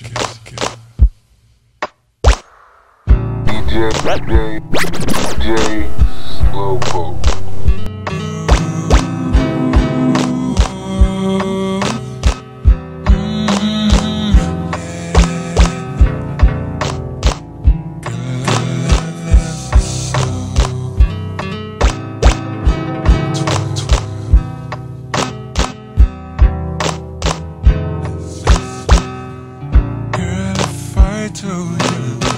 what. DJ, DJ, Slowpoke. Thank you.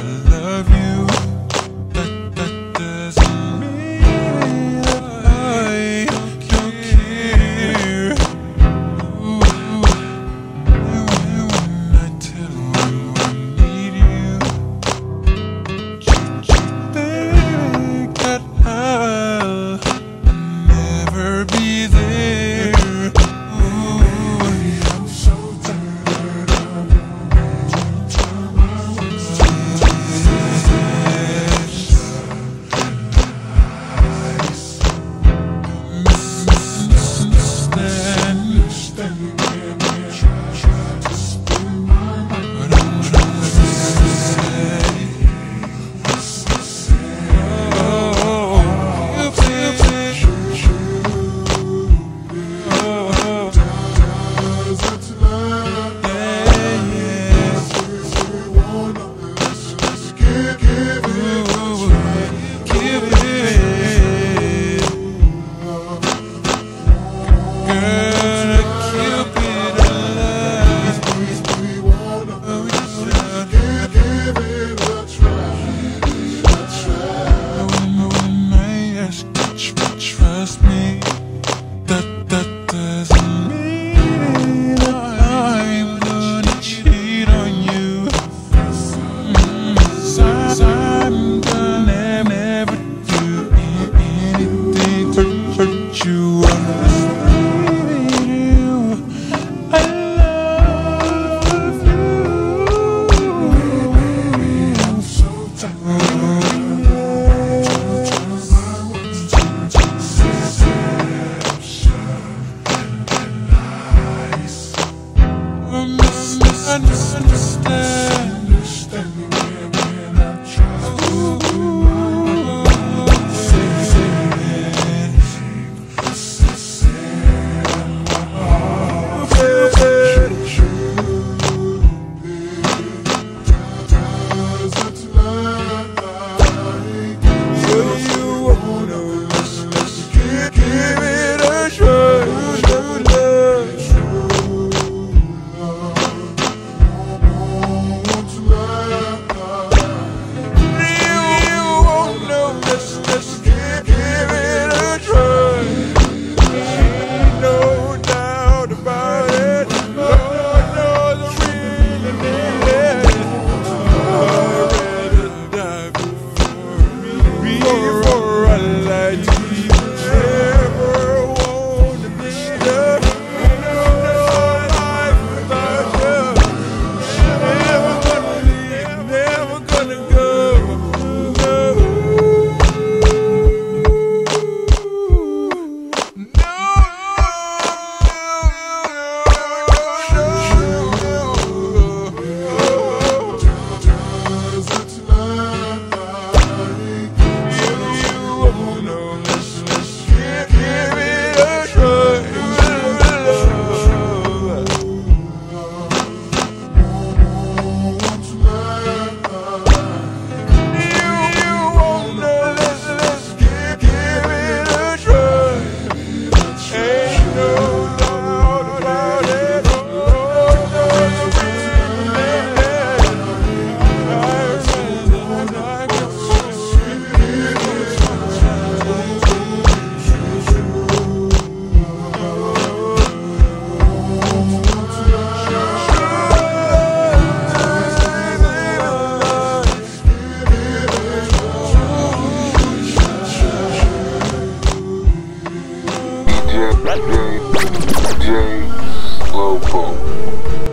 Yeah. J, J, J, Slowpoke.